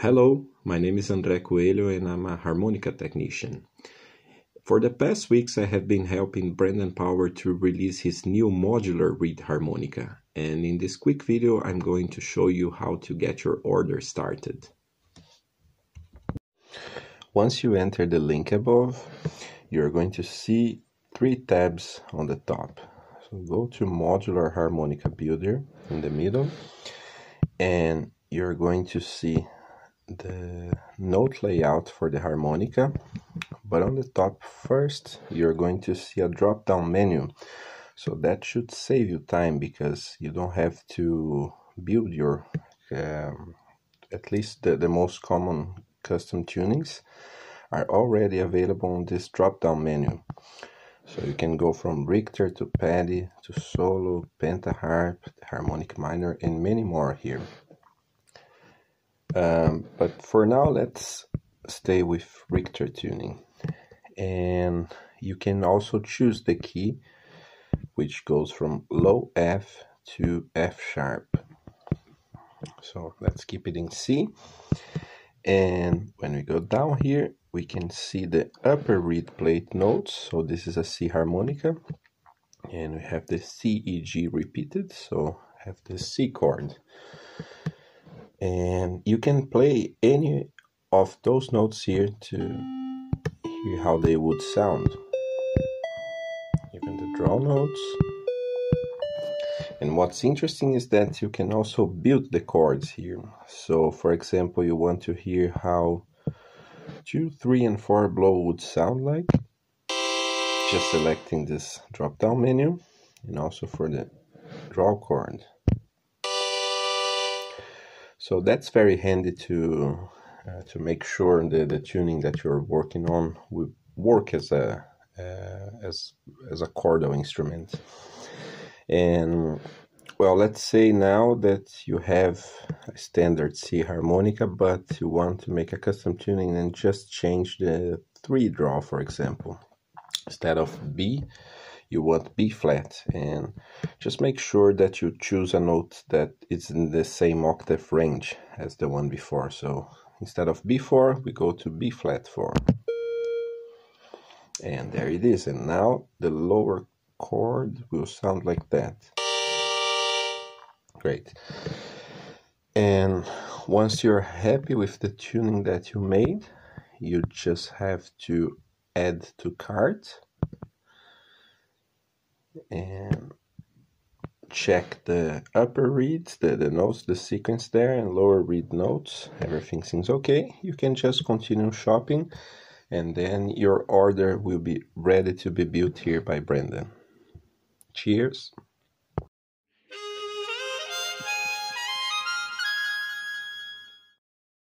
Hello, my name is André Coelho and I'm a harmonica technician. For the past weeks, I have been helping Brendan Power to release his new modular reed harmonica. And in this quick video, I'm going to show you how to get your order started. Once you enter the link above, you're going to see three tabs on the top. So go to Modular Harmonica Builder in the middle, and you're going to see the note layout for the harmonica but on the top first you're going to see a drop down menu. So that should save you time because you don't have to build your um, at least the, the most common custom tunings are already available on this drop down menu. So you can go from Richter to Paddy to solo, pentaharp, harmonic minor and many more here um, but for now, let's stay with Richter tuning. And you can also choose the key, which goes from low F to F sharp. So let's keep it in C. And when we go down here, we can see the upper reed plate notes. So this is a C harmonica. And we have the C, E, G repeated. So have the C chord and you can play any of those notes here to hear how they would sound. Even the draw notes. And what's interesting is that you can also build the chords here. So for example you want to hear how two three and four blow would sound like. Just selecting this drop down menu and also for the draw chord so that's very handy to uh, to make sure the, the tuning that you're working on will work as a uh, as as a chordal instrument. And well, let's say now that you have a standard C harmonica, but you want to make a custom tuning and just change the three draw, for example, instead of B you want B flat and just make sure that you choose a note that is in the same octave range as the one before. So instead of B4, we go to B flat 4. And there it is. And now the lower chord will sound like that. Great. And once you're happy with the tuning that you made, you just have to add to cart and check the upper reeds, the, the notes, the sequence there, and lower reed notes. Everything seems okay. You can just continue shopping, and then your order will be ready to be built here by Brendan. Cheers!